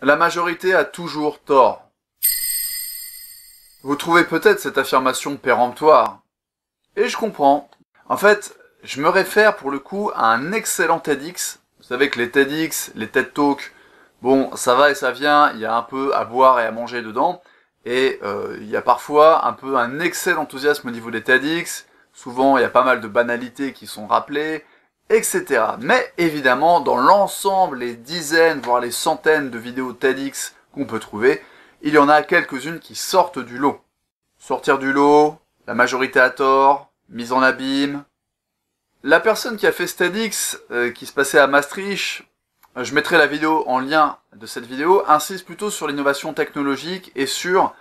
La majorité a toujours tort. Vous trouvez peut-être cette affirmation péremptoire. Et je comprends. En fait, je me réfère pour le coup à un excellent TEDx. Vous savez que les TEDx, les TED Talks, bon, ça va et ça vient, il y a un peu à boire et à manger dedans. Et euh, il y a parfois un peu un excellent enthousiasme au niveau des TEDx. Souvent, il y a pas mal de banalités qui sont rappelées, etc. Mais évidemment, dans l'ensemble, les dizaines, voire les centaines de vidéos TEDx qu'on peut trouver, il y en a quelques-unes qui sortent du lot. Sortir du lot, la majorité a tort, mise en abîme. La personne qui a fait TEDx, euh, qui se passait à Maastricht, euh, je mettrai la vidéo en lien de cette vidéo, insiste plutôt sur l'innovation technologique et sur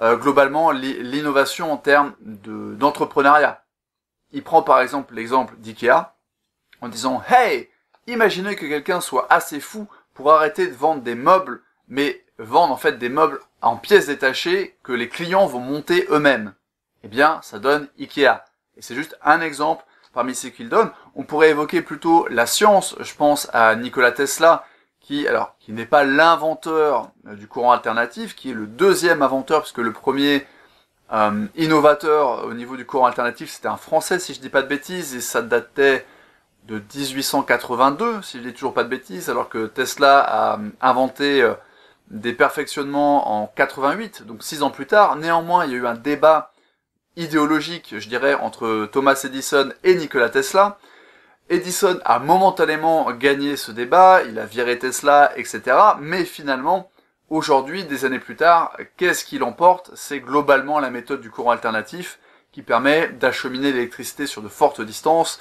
euh, globalement l'innovation en termes d'entrepreneuriat. Il prend par exemple l'exemple d'IKEA en disant Hey, imaginez que quelqu'un soit assez fou pour arrêter de vendre des meubles, mais vendre en fait des meubles en pièces détachées que les clients vont monter eux-mêmes. Eh bien, ça donne IKEA. Et c'est juste un exemple parmi ceux qu'il donne. On pourrait évoquer plutôt la science. Je pense à Nikola Tesla, qui, alors, qui n'est pas l'inventeur euh, du courant alternatif, qui est le deuxième inventeur, puisque le premier euh, innovateur au niveau du courant alternatif, c'était un Français, si je dis pas de bêtises, et ça datait de 1882, si je dis toujours pas de bêtises, alors que Tesla a euh, inventé des perfectionnements en 88, donc six ans plus tard. Néanmoins, il y a eu un débat idéologique, je dirais, entre Thomas Edison et Nikola Tesla. Edison a momentanément gagné ce débat, il a viré Tesla, etc. Mais finalement, aujourd'hui, des années plus tard, qu'est-ce qui l'emporte C'est globalement la méthode du courant alternatif qui permet d'acheminer l'électricité sur de fortes distances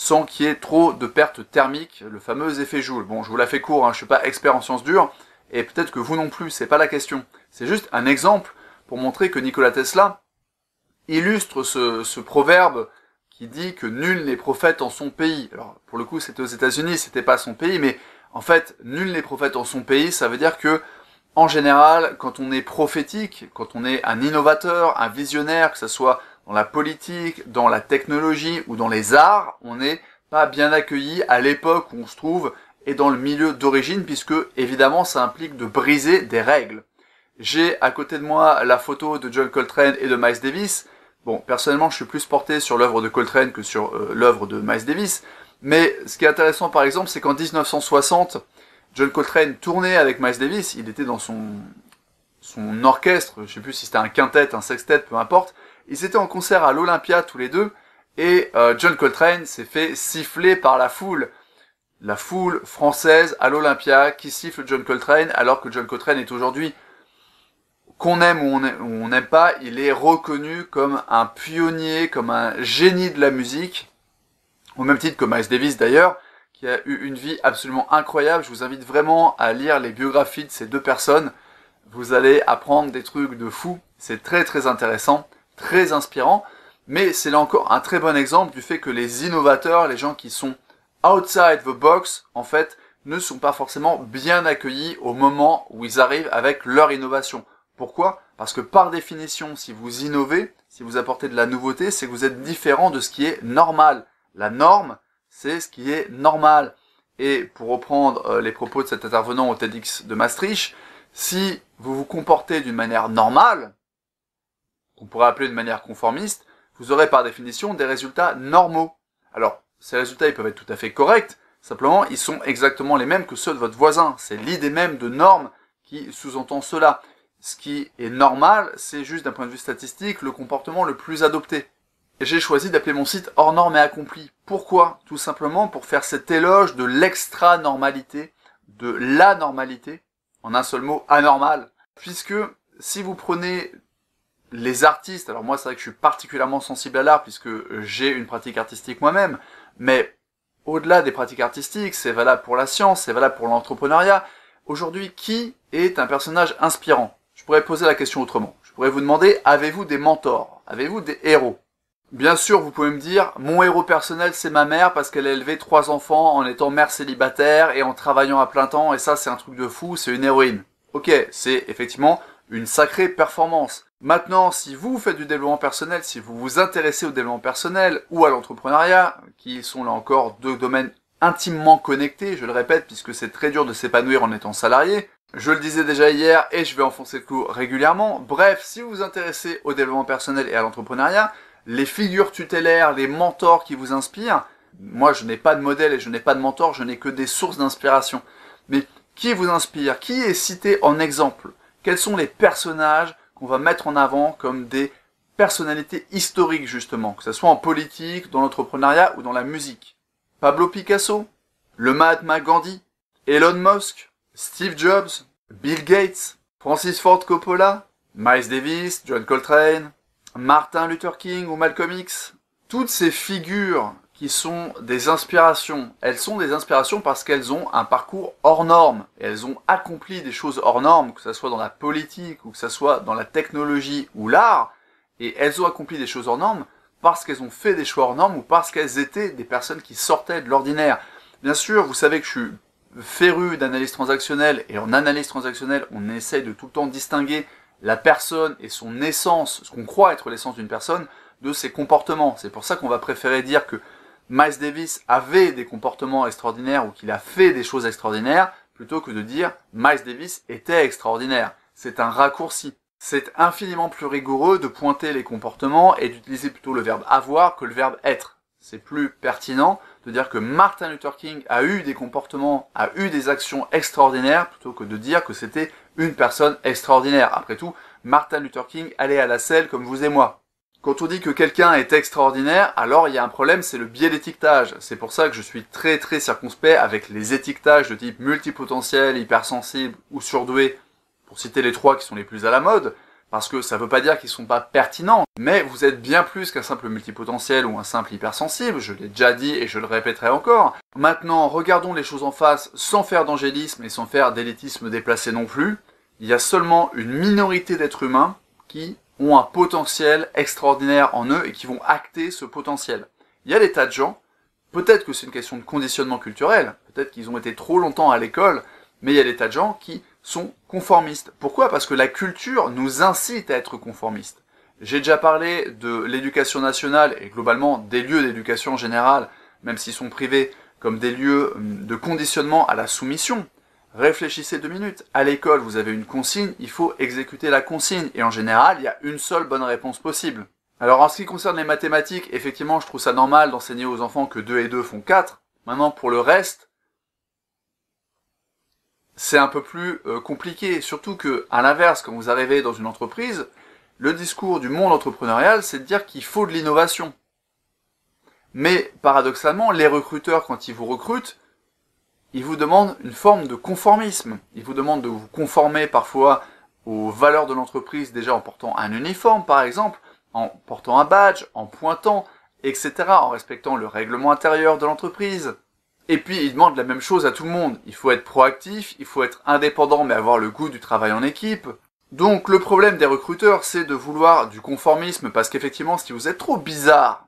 sans qu'il y ait trop de pertes thermiques, le fameux effet Joule. Bon, je vous la fais court, hein, je suis pas expert en sciences dures, et peut-être que vous non plus, c'est pas la question. C'est juste un exemple pour montrer que Nikola Tesla illustre ce, ce proverbe qui dit que nul n'est prophète en son pays. Alors, pour le coup, c'était aux États-Unis, c'était pas son pays, mais en fait, nul n'est prophète en son pays, ça veut dire que, en général, quand on est prophétique, quand on est un innovateur, un visionnaire, que ce soit dans la politique, dans la technologie ou dans les arts, on n'est pas bien accueilli à l'époque où on se trouve et dans le milieu d'origine, puisque évidemment ça implique de briser des règles. J'ai à côté de moi la photo de John Coltrane et de Miles Davis. Bon, personnellement, je suis plus porté sur l'œuvre de Coltrane que sur euh, l'œuvre de Miles Davis. Mais ce qui est intéressant, par exemple, c'est qu'en 1960, John Coltrane tournait avec Miles Davis. Il était dans son son orchestre, je sais plus si c'était un quintet, un sextet, peu importe. Ils étaient en concert à l'Olympia tous les deux. Et euh, John Coltrane s'est fait siffler par la foule. La foule française à l'Olympia qui siffle John Coltrane alors que John Coltrane est aujourd'hui qu'on aime ou on n'aime pas, il est reconnu comme un pionnier, comme un génie de la musique, au même titre que Miles Davis d'ailleurs, qui a eu une vie absolument incroyable. Je vous invite vraiment à lire les biographies de ces deux personnes. Vous allez apprendre des trucs de fou. C'est très très intéressant, très inspirant. Mais c'est là encore un très bon exemple du fait que les innovateurs, les gens qui sont outside the box, en fait, ne sont pas forcément bien accueillis au moment où ils arrivent avec leur innovation. Pourquoi? Parce que par définition, si vous innovez, si vous apportez de la nouveauté, c'est que vous êtes différent de ce qui est normal. La norme, c'est ce qui est normal. Et pour reprendre euh, les propos de cet intervenant au TEDx de Maastricht, si vous vous comportez d'une manière normale, qu'on pourrait appeler d'une manière conformiste, vous aurez par définition des résultats normaux. Alors, ces résultats, ils peuvent être tout à fait corrects, simplement, ils sont exactement les mêmes que ceux de votre voisin. C'est l'idée même de norme qui sous-entend cela ce qui est normal, c'est juste d'un point de vue statistique le comportement le plus adopté. J'ai choisi d'appeler mon site hors norme et accompli. Pourquoi? Tout simplement pour faire cet éloge de l'extra-normalité, de la normalité, en un seul mot, anormal. Puisque si vous prenez les artistes, alors moi c'est vrai que je suis particulièrement sensible à l'art puisque j'ai une pratique artistique moi-même, mais au-delà des pratiques artistiques, c'est valable pour la science, c'est valable pour l'entrepreneuriat. Aujourd'hui, qui est un personnage inspirant? Je pourrais poser la question autrement. Je pourrais vous demander, avez-vous des mentors? Avez-vous des héros? Bien sûr, vous pouvez me dire, mon héros personnel, c'est ma mère parce qu'elle a élevé trois enfants en étant mère célibataire et en travaillant à plein temps, et ça, c'est un truc de fou, c'est une héroïne. Ok, c'est effectivement une sacrée performance. Maintenant, si vous faites du développement personnel, si vous vous intéressez au développement personnel ou à l'entrepreneuriat, qui sont là encore deux domaines intimement connectés, je le répète, puisque c'est très dur de s'épanouir en étant salarié, Je le disais déjà hier et je vais enfoncer le clou régulièrement. Bref, si vous vous intéressez au développement personnel et à l'entrepreneuriat, les figures tutélaires, les mentors qui vous inspirent, moi je n'ai pas de modèle et je n'ai pas de mentor, je n'ai que des sources d'inspiration. Mais qui vous inspire? Qui est cité en exemple? Quels sont les personnages qu'on va mettre en avant comme des personnalités historiques justement, que ce soit en politique, dans l'entrepreneuriat ou dans la musique. Pablo Picasso Le Mahatma Gandhi Elon Musk Steve Jobs Bill Gates Francis Ford Coppola Miles Davis John Coltrane Martin Luther King ou Malcolm X. Toutes ces figures qui sont des inspirations. Elles sont des inspirations parce qu'elles ont un parcours hors norme. elles ont accompli des choses hors normes, que ce soit dans la politique ou que ce soit dans la technologie ou l'art. Et elles ont accompli des choses hors normes parce qu'elles ont fait des choix hors normes ou parce qu'elles étaient des personnes qui sortaient de l'ordinaire. Bien sûr, vous savez que je suis féru d'analyse transactionnelle et en analyse transactionnelle, on essaye de tout le temps distinguer la personne et son essence, ce qu'on croit être l'essence d'une personne, de ses comportements. C'est pour ça qu'on va préférer dire que Miles Davis avait des comportements extraordinaires ou qu'il a fait des choses extraordinaires, plutôt que de dire Miles Davis était extraordinaire. C'est un raccourci. C'est infiniment plus rigoureux de pointer les comportements et d'utiliser plutôt le verbe avoir que le verbe être. C'est plus pertinent de dire que Martin Luther King a eu des comportements, a eu des actions extraordinaires, plutôt que de dire que c'était une personne extraordinaire. Après tout, Martin Luther King allait à la selle comme vous et moi. Quand on dit que quelqu'un est extraordinaire, alors il y a un problème, c'est le biais d'étiquetage. C'est pour ça que je suis très très circonspect avec les étiquetages de type multipotentiel, hypersensible ou surdoué, pour citer les trois qui sont les plus à la mode, parce que ça veut pas dire qu'ils sont pas pertinents, mais vous êtes bien plus qu'un simple multipotentiel ou un simple hypersensible, je l'ai déjà dit et je le répéterai encore. Maintenant, regardons les choses en face sans faire d'angélisme et sans faire d'élitisme déplacé non plus. Il y a seulement une minorité d'êtres humains qui ont un potentiel extraordinaire en eux et qui vont acter ce potentiel. Il y a des tas de gens, peut-être que c'est une question de conditionnement culturel, peut-être qu'ils ont été trop longtemps à l'école, mais il y a des tas de gens qui sont conformistes. Pourquoi? Parce que la culture nous incite à être conformistes. J'ai déjà parlé de l'éducation nationale et globalement des lieux d'éducation générale, même s'ils sont privés, comme des lieux hum, de conditionnement à la soumission. Réfléchissez deux minutes. À l'école, vous avez une consigne, il faut exécuter la consigne. Et en général, il y a une seule bonne réponse possible. Alors en ce qui concerne les mathématiques, effectivement, je trouve ça normal d'enseigner aux enfants que 2 et 2 font 4. Maintenant, pour le reste, c'est un peu plus euh, compliqué. Surtout que, à l'inverse, quand vous arrivez dans une entreprise, le discours du monde entrepreneurial, c'est de dire qu'il faut de l'innovation. Mais paradoxalement, les recruteurs, quand ils vous recrutent, il vous demande une forme de conformisme. Il vous demande de vous conformer parfois aux valeurs de l'entreprise déjà en portant un uniforme par exemple, en portant un badge, en pointant, etc., en respectant le règlement intérieur de l'entreprise. Et puis il demande la même chose à tout le monde. Il faut être proactif, il faut être indépendant mais avoir le goût du travail en équipe. Donc le problème des recruteurs c'est de vouloir du conformisme parce qu'effectivement si vous êtes trop bizarre,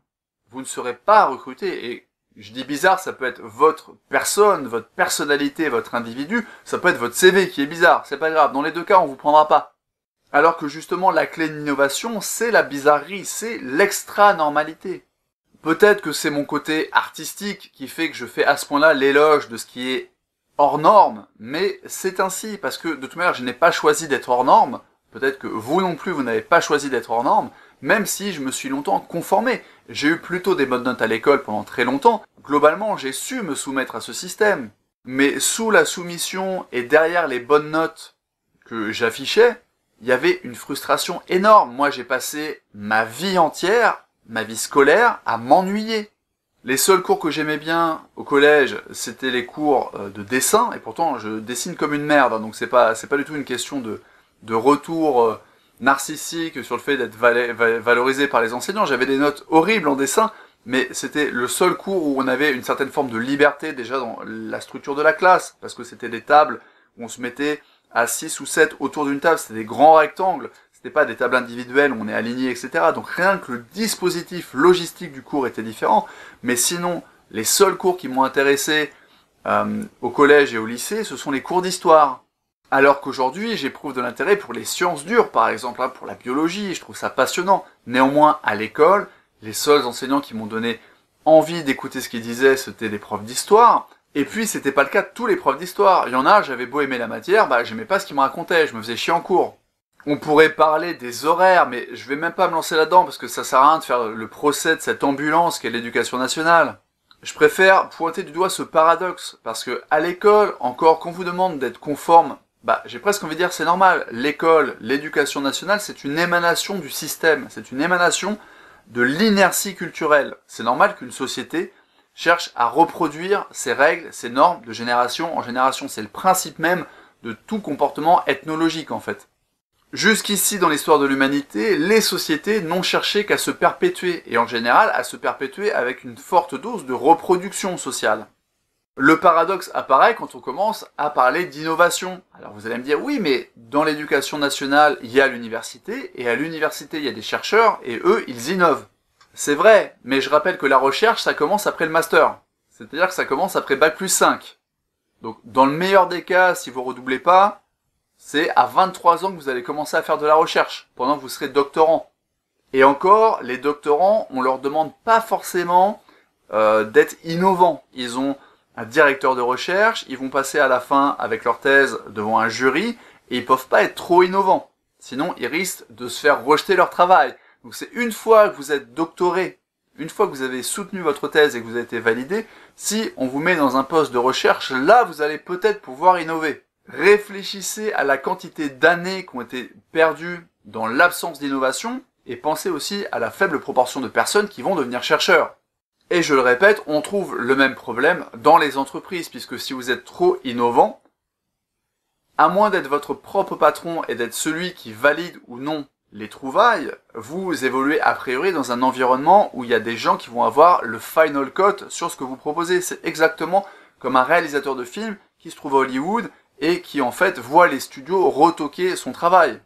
vous ne serez pas recruté et je dis bizarre, ça peut être votre personne, votre personnalité, votre individu, ça peut être votre CV qui est bizarre, c'est pas grave, dans les deux cas on vous prendra pas. Alors que justement la clé de l'innovation, c'est la bizarrerie, c'est l'extra-normalité. Peut-être que c'est mon côté artistique qui fait que je fais à ce point-là l'éloge de ce qui est hors norme, mais c'est ainsi, parce que de toute manière je n'ai pas choisi d'être hors norme, peut-être que vous non plus vous n'avez pas choisi d'être hors norme, même si je me suis longtemps conformé. J'ai eu plutôt des bonnes notes à l'école pendant très longtemps. Globalement, j'ai su me soumettre à ce système. Mais sous la soumission et derrière les bonnes notes que j'affichais, il y avait une frustration énorme. Moi, j'ai passé ma vie entière, ma vie scolaire, à m'ennuyer. Les seuls cours que j'aimais bien au collège, c'était les cours euh, de dessin, et pourtant je dessine comme une merde, hein, donc c'est pas c'est pas du tout une question de de retour euh, narcissique sur le fait d'être valorisé par les enseignants. J'avais des notes horribles en dessin, mais c'était le seul cours où on avait une certaine forme de liberté déjà dans la structure de la classe, parce que c'était des tables où on se mettait à 6 ou 7 autour d'une table, c'était des grands rectangles, c'était pas des tables individuelles on est aligné, etc. Donc rien que le dispositif logistique du cours était différent, mais sinon, les seuls cours qui m'ont intéressé euh, au collège et au lycée, ce sont les cours d'histoire. Alors qu'aujourd'hui, j'éprouve de l'intérêt pour les sciences dures, par exemple, hein, pour la biologie, je trouve ça passionnant. Néanmoins, à l'école, les seuls enseignants qui m'ont donné envie d'écouter ce qu'ils disaient, c'était des profs d'histoire, Et puis c'était pas le cas de tous les profs d'histoire. Il y en a, j'avais beau aimer la matière, bah j'aimais pas ce qu'ils me racontaient, je me faisais chier en cours. On pourrait parler des horaires, mais je vais même pas me lancer là-dedans parce que ça sert à rien de faire le procès de cette ambulance qu'est l'éducation nationale. Je préfère pointer du doigt ce paradoxe parce que à l'école, encore qu'on vous demande d'être conforme, bah j'ai presque envie de dire c'est normal. L'école, l'éducation nationale, c'est une émanation du système, c'est une émanation de l'inertie culturelle. C'est normal qu'une société cherche à reproduire ses règles, ses normes de génération en génération. C'est le principe même de tout comportement ethnologique en fait. Jusqu'ici dans l'histoire de l'humanité, les sociétés n'ont cherché qu'à se perpétuer, et en général à se perpétuer avec une forte dose de reproduction sociale. Le paradoxe apparaît quand on commence à parler d'innovation. Alors vous allez me dire, oui, mais dans l'éducation nationale, il y a l'université, et à l'université, il y a des chercheurs, et eux, ils innovent. C'est vrai, mais je rappelle que la recherche, ça commence après le master. C'est-à-dire que ça commence après Bac plus 5. Donc dans le meilleur des cas, si vous redoublez pas, c'est à 23 ans que vous allez commencer à faire de la recherche, pendant que vous serez doctorant. Et encore, les doctorants, on leur demande pas forcément euh, d'être innovants. Ils ont un directeur de recherche, ils vont passer à la fin avec leur thèse devant un jury, et ils peuvent pas être trop innovants. Sinon, ils risquent de se faire rejeter leur travail. Donc c'est une fois que vous êtes doctoré, une fois que vous avez soutenu votre thèse et que vous avez été validé, si on vous met dans un poste de recherche, là vous allez peut-être pouvoir innover. Réfléchissez à la quantité d'années qui ont été perdues dans l'absence d'innovation et pensez aussi à la faible proportion de personnes qui vont devenir chercheurs. Et je le répète, on trouve le même problème dans les entreprises, puisque si vous êtes trop innovant, à moins d'être votre propre patron et d'être celui qui valide ou non les trouvailles, vous évoluez a priori dans un environnement où il y a des gens qui vont avoir le final cut sur ce que vous proposez. C'est exactement comme un réalisateur de film qui se trouve à Hollywood et qui en fait voit les studios retoquer son travail.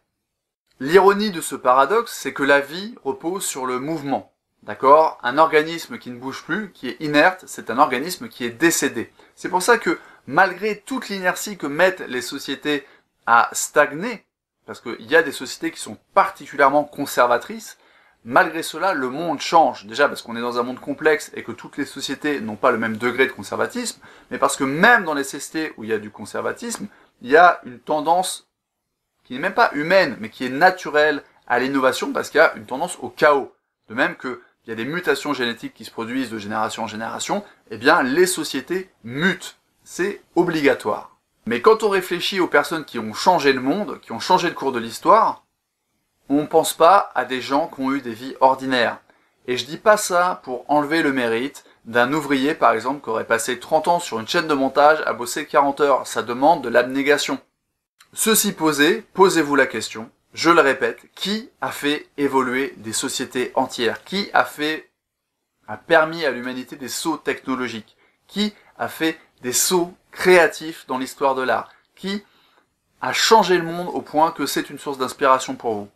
L'ironie de ce paradoxe, c'est que la vie repose sur le mouvement. D'accord? Un organisme qui ne bouge plus, qui est inerte, c'est un organisme qui est décédé. C'est pour ça que malgré toute l'inertie que mettent les sociétés à stagner, parce qu'il y a des sociétés qui sont particulièrement conservatrices, malgré cela, le monde change. Déjà parce qu'on est dans un monde complexe et que toutes les sociétés n'ont pas le même degré de conservatisme, mais parce que même dans les sociétés où il y a du conservatisme, il y a une tendance qui n'est même pas humaine, mais qui est naturelle à l'innovation parce qu'il y a une tendance au chaos. De même qu'il y a des mutations génétiques qui se produisent de génération en génération, eh bien les sociétés mutent. C'est obligatoire. Mais quand on réfléchit aux personnes qui ont changé le monde, qui ont changé le cours de l'histoire, on ne pense pas à des gens qui ont eu des vies ordinaires. Et je dis pas ça pour enlever le mérite d'un ouvrier, par exemple, qui aurait passé 30 ans sur une chaîne de montage à bosser 40 heures. Ça demande de l'abnégation. Ceci posé, posez-vous la question, je le répète, qui a fait évoluer des sociétés entières? Qui a fait, a permis à l'humanité des sauts technologiques? Qui a fait des sauts créatifs dans l'histoire de l'art? Qui a changé le monde au point que c'est une source d'inspiration pour vous?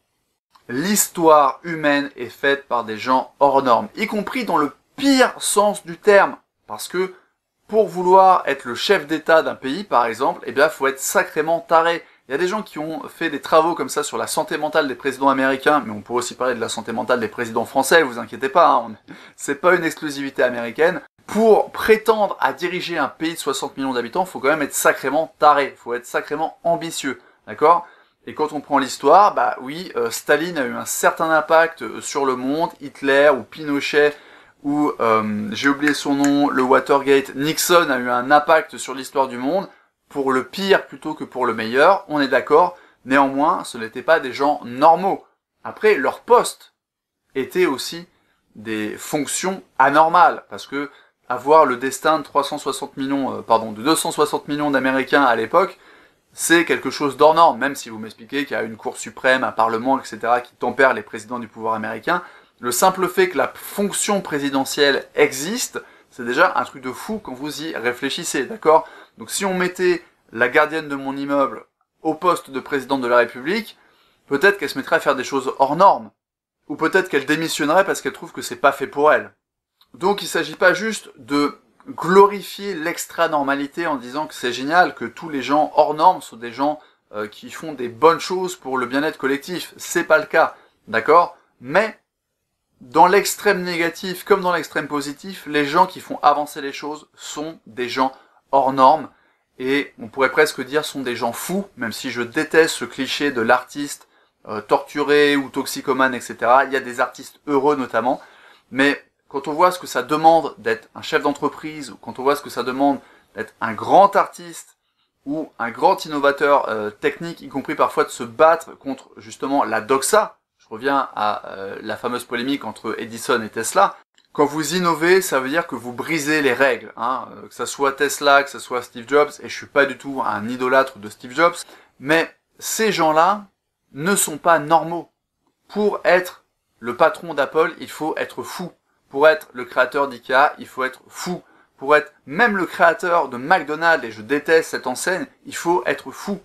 L'histoire humaine est faite par des gens hors normes, y compris dans le pire sens du terme. Parce que pour vouloir être le chef d'État d'un pays, par exemple, eh bien, faut être sacrément taré. Il y a des gens qui ont fait des travaux comme ça sur la santé mentale des présidents américains, mais on peut aussi parler de la santé mentale des présidents français, vous inquiétez pas, hein, c'est pas une exclusivité américaine. Pour prétendre à diriger un pays de 60 millions d'habitants, faut quand même être sacrément taré, faut être sacrément ambitieux, d'accord? Et quand on prend l'histoire, bah oui, euh, Staline a eu un certain impact euh, sur le monde, Hitler ou Pinochet ou euh, j'ai oublié son nom, le Watergate, Nixon a eu un impact sur l'histoire du monde, pour le pire plutôt que pour le meilleur, on est d'accord, néanmoins ce n'étaient pas des gens normaux. Après, leur poste était aussi des fonctions anormales, parce que avoir le destin de 360 millions, pardon, de 260 millions d'Américains à l'époque, c'est quelque chose d'hors norme, même si vous m'expliquez qu'il y a une Cour suprême, un Parlement, etc., qui tempère les présidents du pouvoir américain. Le simple fait que la fonction présidentielle existe, c'est déjà un truc de fou quand vous y réfléchissez, d'accord? Donc si on mettait la gardienne de mon immeuble au poste de présidente de la République, peut-être qu'elle se mettrait à faire des choses hors normes. Ou peut-être qu'elle démissionnerait parce qu'elle trouve que c'est pas fait pour elle. Donc il s'agit pas juste de glorifier l'extra-normalité en disant que c'est génial, que tous les gens hors normes sont des gens euh, qui font des bonnes choses pour le bien-être collectif. C'est pas le cas, d'accord? Mais dans l'extrême négatif comme dans l'extrême positif, les gens qui font avancer les choses sont des gens hors normes et on pourrait presque dire sont des gens fous, même si je déteste ce cliché de l'artiste euh, torturé ou toxicomane, etc. Il y a des artistes heureux notamment, mais quand on voit ce que ça demande d'être un chef d'entreprise, ou quand on voit ce que ça demande d'être un grand artiste, ou un grand innovateur euh, technique, y compris parfois de se battre contre justement la doxa, je reviens à euh, la fameuse polémique entre Edison et Tesla, quand vous innovez, ça veut dire que vous brisez les règles, hein, euh, que ça soit Tesla, que ça soit Steve Jobs, et je suis pas du tout un idolâtre de Steve Jobs, mais ces gens-là ne sont pas normaux. Pour être le patron d'Apple, il faut être fou. Pour être le créateur d'IKEA, il faut être fou. Pour être même le créateur de McDonald's, et je déteste cette enseigne, il faut être fou.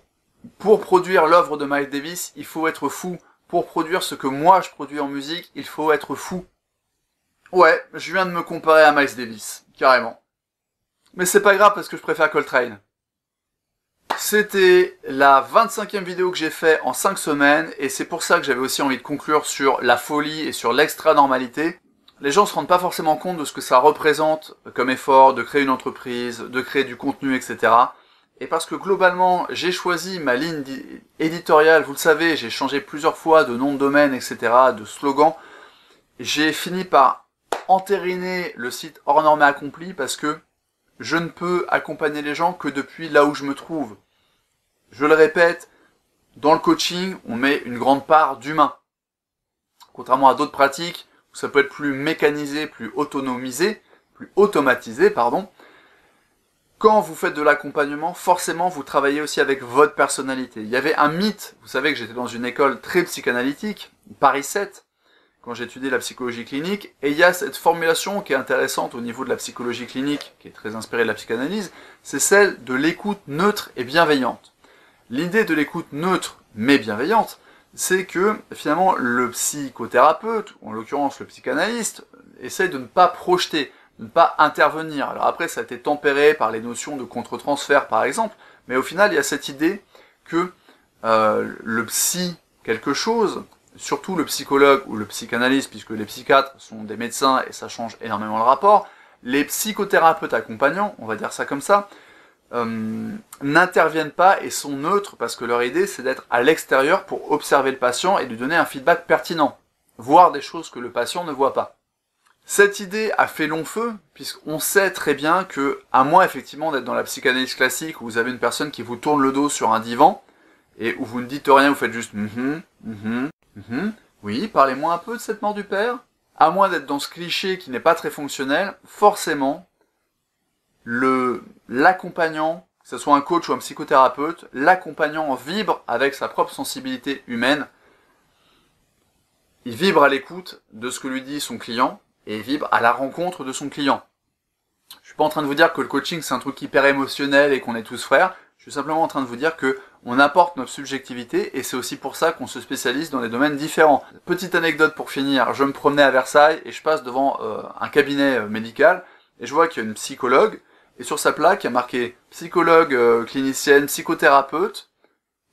Pour produire l'œuvre de Miles Davis, il faut être fou. Pour produire ce que moi je produis en musique, il faut être fou. Ouais, je viens de me comparer à Miles Davis, carrément. Mais c'est pas grave parce que je préfère Coltrane. C'était la 25e vidéo que j'ai fait en 5 semaines et c'est pour ça que j'avais aussi envie de conclure sur la folie et sur l'extra-normalité. Les gens se rendent pas forcément compte de ce que ça représente comme effort de créer une entreprise, de créer du contenu, etc. Et parce que globalement, j'ai choisi ma ligne éditoriale, vous le savez, j'ai changé plusieurs fois de nom de domaine, etc., de slogan. J'ai fini par entériner le site hors norme accompli parce que je ne peux accompagner les gens que depuis là où je me trouve. Je le répète, dans le coaching, on met une grande part d'humain. Contrairement à d'autres pratiques, où ça peut être plus mécanisé, plus autonomisé, plus automatisé, pardon. Quand vous faites de l'accompagnement, forcément, vous travaillez aussi avec votre personnalité. Il y avait un mythe, vous savez que j'étais dans une école très psychanalytique, Paris 7, quand j'ai étudié la psychologie clinique, et il y a cette formulation qui est intéressante au niveau de la psychologie clinique, qui est très inspirée de la psychanalyse, c'est celle de l'écoute neutre et bienveillante. L'idée de l'écoute neutre mais bienveillante, c'est que finalement le psychothérapeute, ou en l'occurrence le psychanalyste, essaie de ne pas projeter, de ne pas intervenir. Alors après, ça a été tempéré par les notions de contre-transfert par exemple, mais au final, il y a cette idée que euh, le psy quelque chose surtout le psychologue ou le psychanalyste, puisque les psychiatres sont des médecins et ça change énormément le rapport, les psychothérapeutes accompagnants, on va dire ça comme ça, euh, n'interviennent pas et sont neutres parce que leur idée c'est d'être à l'extérieur pour observer le patient et lui donner un feedback pertinent, voir des choses que le patient ne voit pas. Cette idée a fait long feu, puisqu'on sait très bien que, à moins effectivement d'être dans la psychanalyse classique où vous avez une personne qui vous tourne le dos sur un divan, et où vous ne dites rien, vous faites juste mm -hmm, Mhm. Oui, parlez-moi un peu de cette mort du père. À moins d'être dans ce cliché qui n'est pas très fonctionnel, forcément, le l'accompagnant, que ce soit un coach ou un psychothérapeute, l'accompagnant vibre avec sa propre sensibilité humaine. Il vibre à l'écoute de ce que lui dit son client et il vibre à la rencontre de son client. Je suis pas en train de vous dire que le coaching c'est un truc hyper émotionnel et qu'on est tous frères. Je suis simplement en train de vous dire que on apporte notre subjectivité et c'est aussi pour ça qu'on se spécialise dans des domaines différents. Petite anecdote pour finir, je me promenais à Versailles et je passe devant euh, un cabinet euh, médical et je vois qu'il y a une psychologue et sur sa plaque il y a marqué psychologue euh, clinicienne, psychothérapeute,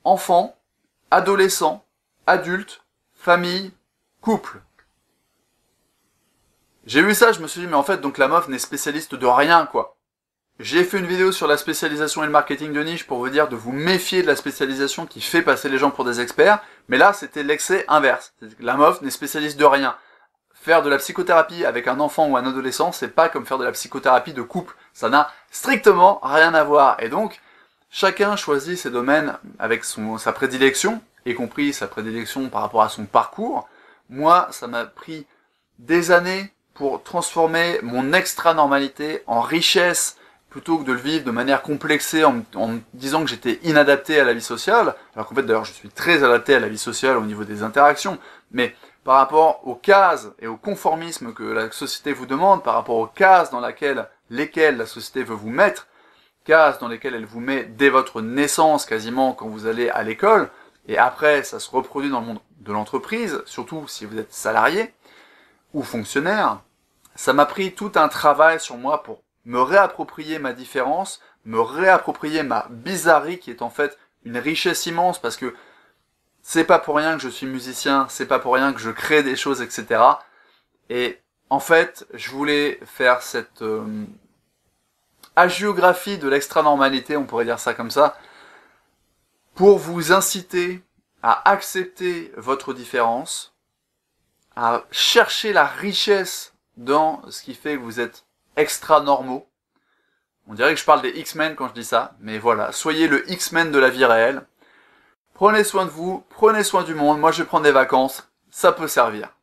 enfant, adolescent, adulte, famille, couple. J'ai vu ça, je me suis dit mais en fait donc la meuf n'est spécialiste de rien quoi. J'ai fait une vidéo sur la spécialisation et le marketing de niche pour vous dire de vous méfier de la spécialisation qui fait passer les gens pour des experts, mais là c'était l'excès inverse. La meuf n'est spécialiste de rien. Faire de la psychothérapie avec un enfant ou un adolescent, c'est pas comme faire de la psychothérapie de couple. Ça n'a strictement rien à voir. Et donc, chacun choisit ses domaines avec sa prédilection, y compris sa prédilection par rapport à son parcours. Moi, ça m'a pris des années pour transformer mon extra-normalité en richesse, plutôt que de le vivre de manière complexée en, me disant que j'étais inadapté à la vie sociale, alors qu'en fait d'ailleurs je suis très adapté à la vie sociale au niveau des interactions, mais par rapport aux cases et au conformisme que la société vous demande, par rapport aux cases dans laquelle, lesquelles la société veut vous mettre, cases dans lesquelles elle vous met dès votre naissance quasiment quand vous allez à l'école, et après ça se reproduit dans le monde de l'entreprise, surtout si vous êtes salarié ou fonctionnaire, ça m'a pris tout un travail sur moi pour me réapproprier ma différence, me réapproprier ma bizarrerie qui est en fait une richesse immense parce que c'est pas pour rien que je suis musicien, c'est pas pour rien que je crée des choses, etc. Et en fait, je voulais faire cette euh, agiographie de l'extra-normalité, on pourrait dire ça comme ça, pour vous inciter à accepter votre différence, à chercher la richesse dans ce qui fait que vous êtes extra-normaux. On dirait que je parle des X-Men quand je dis ça, mais voilà, soyez le X-Men de la vie réelle. Prenez soin de vous, prenez soin du monde, moi je vais prendre des vacances, ça peut servir.